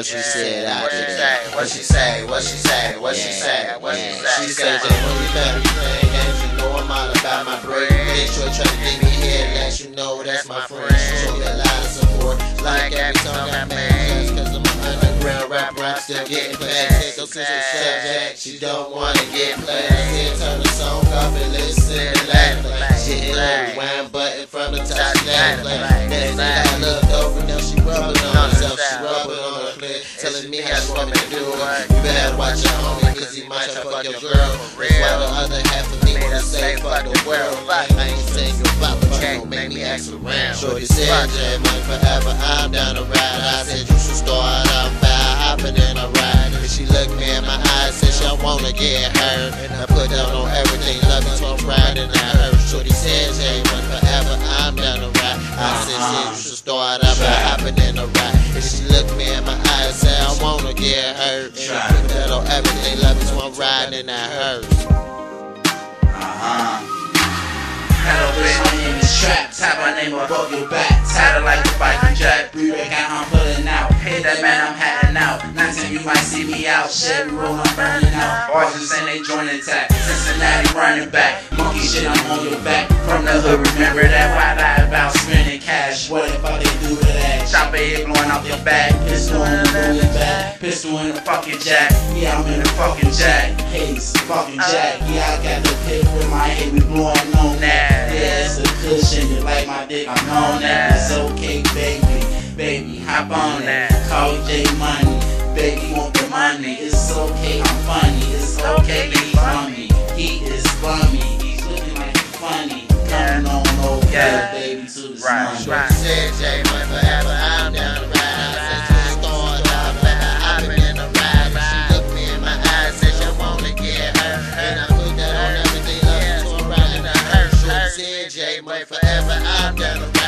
Cause she said I What she did say? it. What she say? What she say? What she say? What she say? She said that when you better be playing games, you know I'm all about my bread. Bitch, you're trying to get me here, let you know that's my friend. Show you a lot of support, like every song I made. Just cause I'm an underground rapper, I'm still getting paid. Go to the subject, she don't wanna get played. Then turn the song up and listen. Shit, rewind button from the top to. Next thing telling me how she to do it. You better watch your homie, cause he might try to fuck your girl. That's why the other half of me wanna say fuck the world. I ain't saying goodbye, but you don't make me ask around. Shorty said, J money forever, I'm down to ride. I said you should start out by hopping in a ride. And she looked me in my eyes, said she don't wanna get hurt. And I put down on everything, love me, so I'm riding I heard. Shorty said, J money forever, I'm down to ride. I said, shit, you should start out by hopping in a ride. And she get hurt. And I put that on everything, love me, so I'm riding I heard. Uh-huh. Hello, bitch, my name is Trap. Tap my name above your back. Tatted like a biker jack. Breathe out, I'm pulling out. Hey, that man, I'm hatting out. Nineteen, you might see me out. Chevy roll, I'm burning out. Argent saying they joining tap. Cincinnati running back. Monkey shit, I'm on your back. From the hood, remember that wide eye about spending cash. What if I didn't do that? chopper here blowing out your back. Pistol in the back. Pistol in the fucking jack. Yeah, I'm in the fucking jack. Case. fucking jack. Yeah, I got the pick in my head. We blowing on that. Yeah, it's a cushion. You like my dick? I'm on that. It's okay, baby. Baby, hop on that. Call J Money. Baby, want the money. It's okay, I'm funny. It's okay, he's funny. He is funny. He's looking like funny. Coming on over, baby, to the right, right. Said J My wait forever. I gotta.